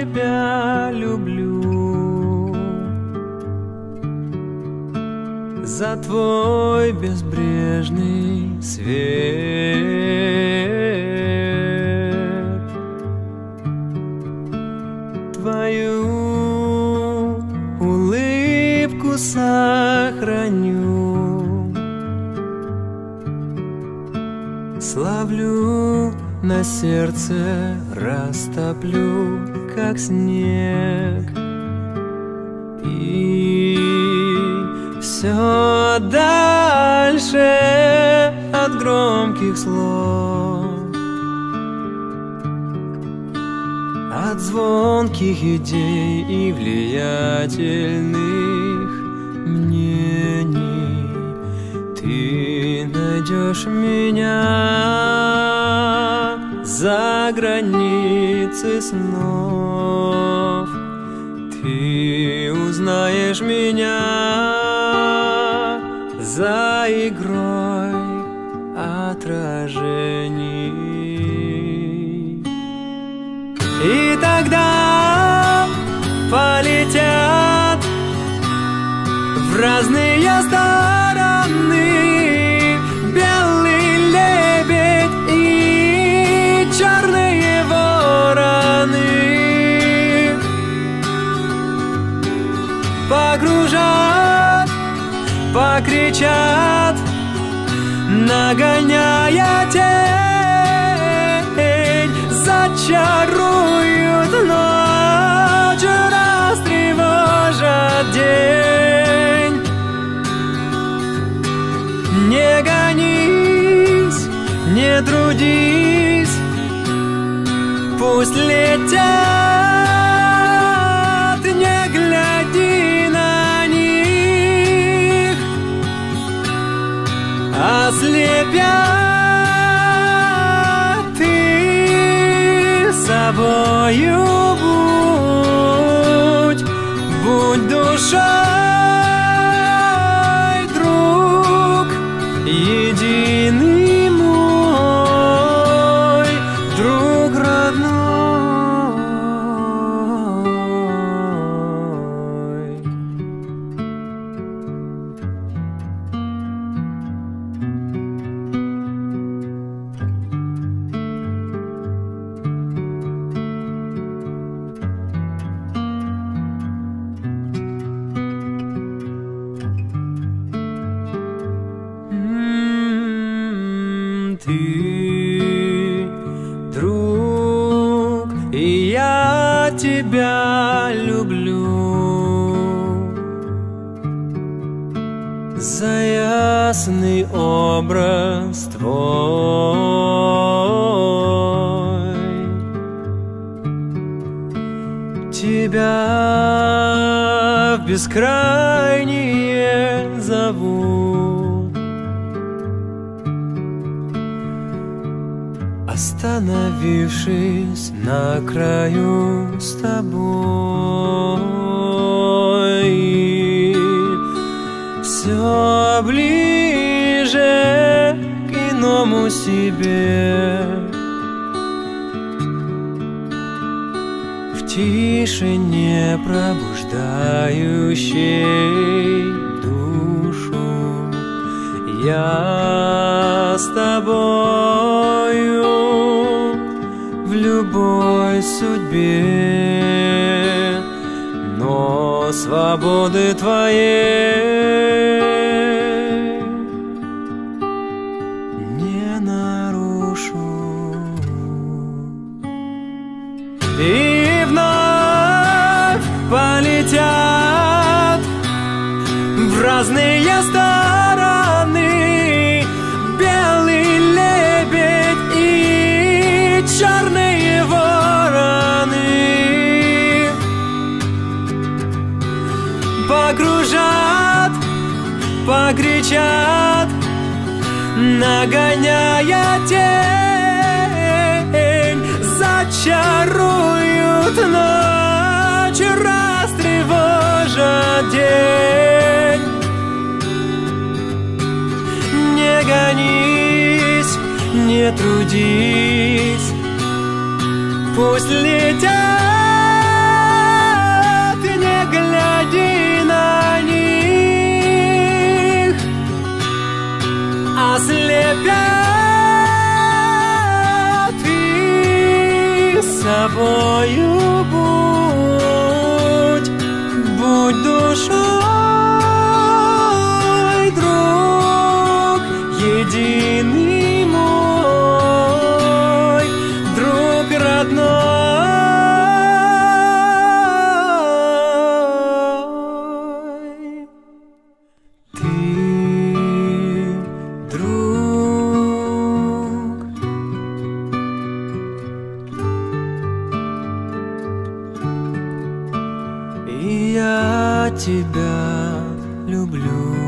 тебя люблю. За твой безбрежный свет. Твою улыбку сохраню. Славлю на сердце растоплю, как снег. И все дальше от громких слов, от звонких идей и влиятельных мнений. Ты найдешь меня за границы снов. Ты узнаешь меня за игрой отражений. И тогда покричат, нагоняя тень, зачаруют ночь, растревожат день. Не гонись, не трудись, ты собою будь, будь душой, тебя люблю за ясный образ твой. Тебя в бескрайние зову. Остановившись на краю с тобой, все ближе к иному себе. В тишине пробуждающей душу я с тобою любой судьбе, но свободы твоей не нарушу. И вновь полетят в разные стороны белый лебедь и черные Погружат, покричат, нагоняя тень, зачаруют ночь, растревожат день. Не гонись, не трудись, пусть летят, тобою будь, будь душой. Тебя люблю.